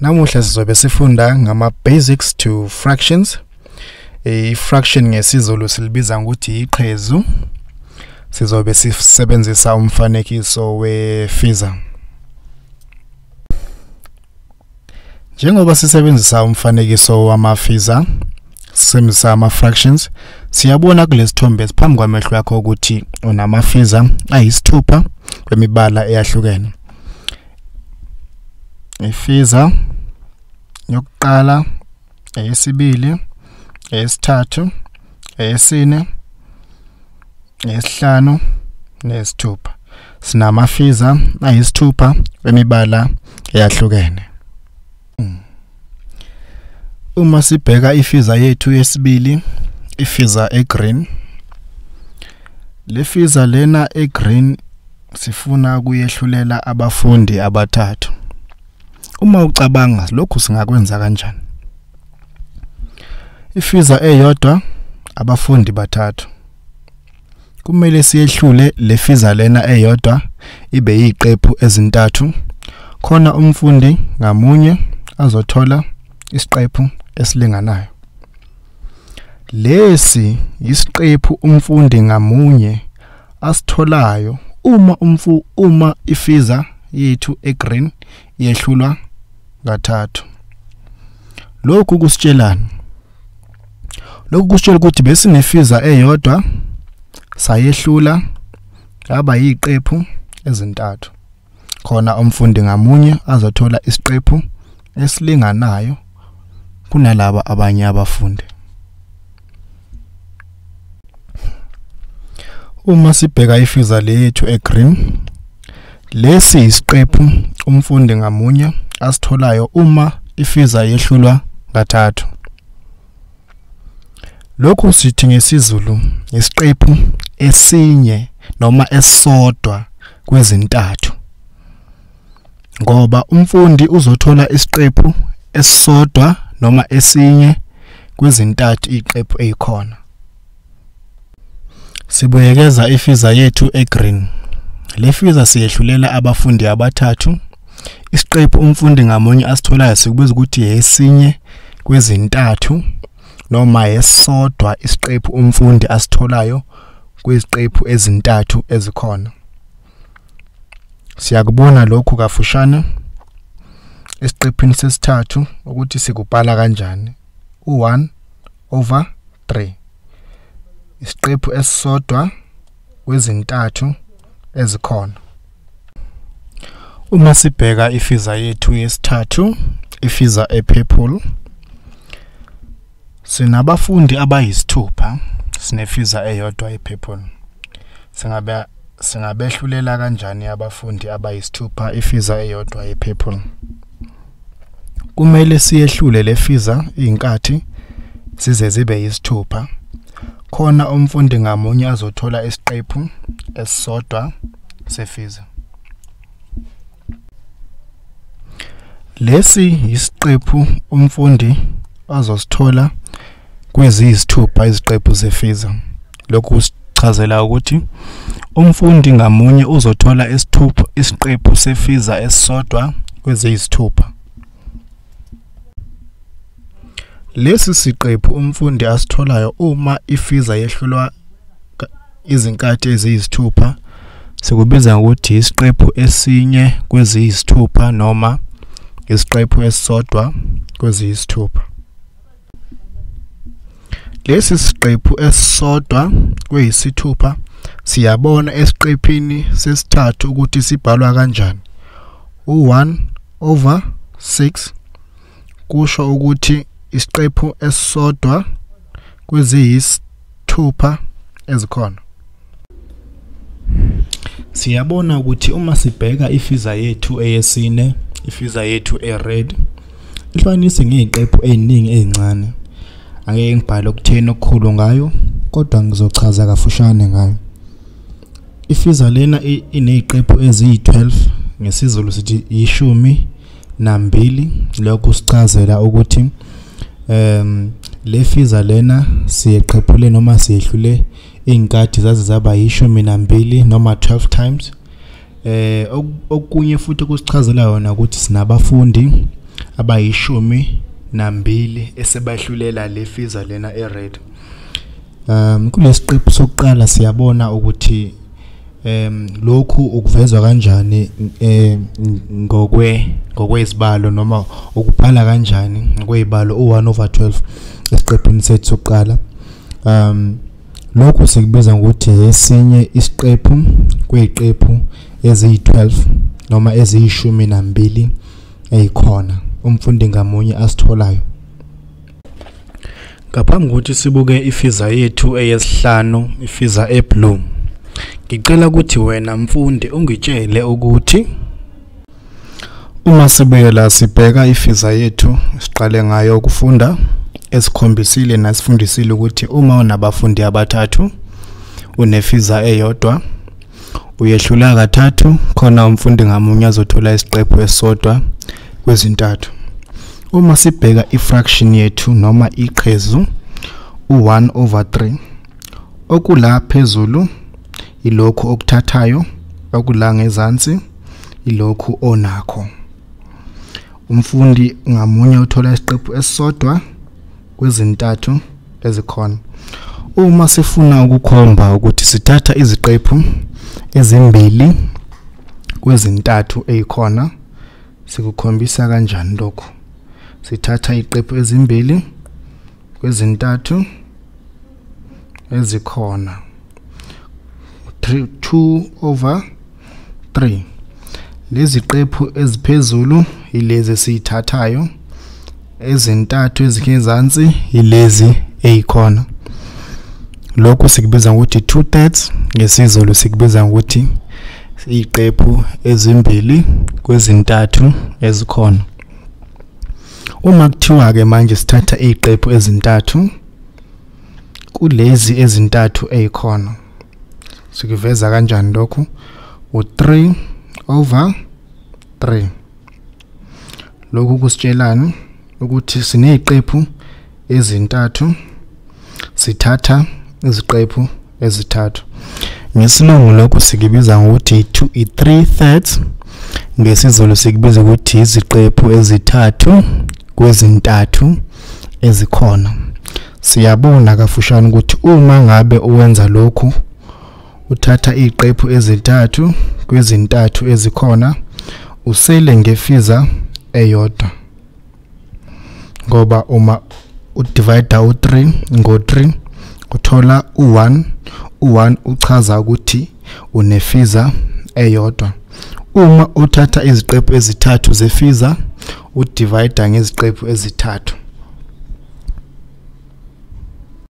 Namuhla sizobe sifunda ngama basics to fractions. I-fraction ngesizulu silibiza ngokuthi iqhezu. Sizobe sisebenzisa umfanekiso wefiza. Njengoba sisebenzisa umfanekiso wamafiza, sisebenzisa ama fractions, siyabona kulesithombe esiphambi kwamehlo akho ukuthi unamafiza ayisithupha kwemibala eyahlukene. Ifiza yokuqala eyesibili eyesithathu eyesine eyesihlanu nesithupha. Sinamafiza ayisithupha kwemibala eyahlukene. Uma sibheka ifiza yethu yesibili ifiza egreen le fiza lena egreen sifuna kuyehlulela abafundi abathathu. Uma ucabanga lokhu singakwenza kanjani? Ifiza eyodwa abafundi bathathu. Kumele siyehlule le fiza lena eyodwa ibe yiqephu ezintathu. Khona umfundi ngamunye azothola isiqephu esilinganayo. Lesi isiqephu umfundi ngamunye asitholayo uma umfu uma ifiza yethu egreen yehlulwa kathathu lokhu kusitshelana lokhu kusitshela ukuthi besinefiza eyodwa sayehlula yaba yiqephu ezintathu. Khona umfundi ngamunye azothola isiqephu esilinganayo kunalaba abanye abafundi. Uma sibheka ifiza lethu egreen lesi isiqephu umfundi ngamunye asitholayo uma ifiza yehlulwa kathathu. Lokhu sithi ngesizulu isiqephu esinye noma esodwa kwezintathu. Ngoba umfundi uzothola isiqephu esisodwa noma esinye kwezintathu iqephu ezikhona sibuyekeza ifiza yethu egreen. Le fiza siyehlulela abafundi abathathu isiqephu umfundi ngamunye asitholayo sikubiza ukuthi esinye kwezintathu noma esodwa isiqephu umfundi asitholayo kweziqephu ezintathu ezikhona. Siyakubona lokhu kafushane. Esiqephini sesithathu ukuthi sikubhala kanjani. U1 over 3 isiqephu esisodwa kwezintathu ezikhona. Uma sibheka ifiza yethu yesithathu ifiza epurple sinabafundi abayisithupha sinefiza eyodwa epurple singabe singabehlulela kanjani abafundi abayisithupha ifiza eyodwa epurple kumele siyehlule lefiza inkathi size zibe yisithupha. Khona umfundi ngamunye azothola isiqephu esisodwa sefiza. Lesi isiqephu umfundi azosithola kweziyisithupha iziqephu zefiza lokhu sichazela ukuthi umfundi ngamunye uzothola isithupha isiqephu sefiza esisodwa kweziyisithupha. Lesi siqephu umfundi asitholayo uma ifiza yehlulwa izinkathi eziyisithupha sikubiza ngokuthi isiqephu esinye kweziyisithupha noma isiqephu esisodwa kweziyisithupha. Lesi siqephu esisodwa kweyisithupha siyabona esiqephini sesithathu ukuthi sibhalwa kanjani. U1 over 6 kusho ukuthi isiqephu esisodwa kweziyisithupha ezikhona. Siyabona ukuthi uma sibheka ifiza yethu eyesine ifiza yethu ered ihlukanise ngeziqephu eziningi ezincane angeke ngibhale okutheni okukhulu ngayo kodwa ngizochaza kafushane ngayo. Ifiza lena ineziqephu eziyi12 ngesizulu sithi yishumi nambili. Lokho sichazela ukuthi em le fiza lena siyeqhephule noma siyehlule iy'nkathi zaze zaba yishumi nambili noma 12 times. Eh ok- okunye futhi kusichazela yona ukuthi sinabafundi abayishumi nambili esebayihlulela le fiza lena ered. Um kulesiqephu sokuqala siyabona ukuthi em lokhu ukuvezwa kanjani eh ngokwe ngokwezibalo noma ukubhala kanjani ngokwezibalo u1 over 12 esiqephini sethu sokuqala. Um lokhu sikubiza ngokuthi esinye isiqephu kweziqephu eziyi12 noma eziyishumi nambili ezikhona umfundi ngamunye asitholayo. Ngaphambi kokuthi sibuke ifiza yethu eyesihlanu ifiza eblue ngicela ukuthi wena mfundi ungitshele ukuthi uma sibuye la sibheka ifiza yethu siqale ngayo ukufunda esikhombisile nasifundisile ukuthi uma unabafundi abathathu unefiza eyodwa uyehlula kathathu khona umfundi ngamunye azothola isiqephu esisodwa kwezintathu. Uma sibheka ifraction yethu noma iqhezu u1 over 3 okula phezulu ilokhu okuthathayo okula ngezansi ilokhu onakho. Umfundi ngamunye uthola isiqephu esisodwa kwezintathu ezikhona. Uma sifuna ukukhomba ukuthi sithatha iziqephu ezimbili kwezintathu ezikhona sikukhombisa kanjani lokho sithatha iqephu ezimbili kwezintathu ezikhona. 2 over 3 lezi qephu eziphezulu ilezi esiyithathayo. Ezintathu ezingezansi ilezi ezikhona lokhu sikubiza ukuthi 2 thirds ngesizulu sikubiza ukuthi iqephu ezimbili kwezintathu ezikhona. Uma kuthiwa ke manje sithatha iziqephu ezintathu kulezi ezintathu ezikhona sikuveza kanjani lokho u3 over 3 lokhu kusitshelana ukuthi sineziqephu ezintathu sithatha iziqephu ezithathu. Ngesilungu lokho sikubiza ngokuthi i3 thirds. Ngesizulu sikubiza ukuthi iziqephu ezithathu kwezintathu ezikhona. Siyabona kafushane ukuthi uma ngabe uwenza lokhu uthatha iziqephu ezintathu kwezintathu ezikhona usele ngefiza eyodwa. Ngoba uma udivide u3 ngo3 uthola u1 u1 uchaza ukuthi unefiza eyodwa. Uma uthatha iziqephu ezithathu zefiza udivide ngeziqephu ezithathu.